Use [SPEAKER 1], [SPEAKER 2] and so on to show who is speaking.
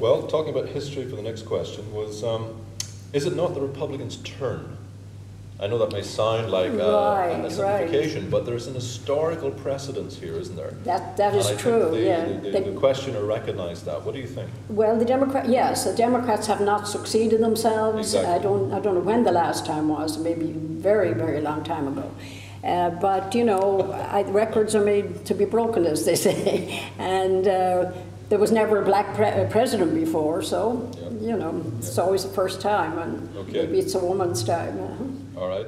[SPEAKER 1] Well, talking about history for the next question was, um, is it not the Republicans' turn? I know that may sound like uh,
[SPEAKER 2] Right,
[SPEAKER 1] a
[SPEAKER 2] right.
[SPEAKER 1] simplification, but there's an historical precedence here, isn't there?
[SPEAKER 2] That, that is
[SPEAKER 1] And I think
[SPEAKER 2] true,
[SPEAKER 1] the-
[SPEAKER 2] yeah.
[SPEAKER 1] The, the, the questioner recognised that. What do you think?
[SPEAKER 2] Well, the Democrat, yes, the Democrats have not succeeded themselves.
[SPEAKER 1] Exactly.
[SPEAKER 2] I don't, I don't know when the last time was, maybe very, very long time ago. Uh, but, you know, I, records are made to be broken, as they say. And uh, there was never a black pre- president before, so,
[SPEAKER 1] Yeah.
[SPEAKER 2] you know, it's always the first time, and
[SPEAKER 1] Okay.
[SPEAKER 2] maybe it's a woman's time. uh-huh.
[SPEAKER 1] All right.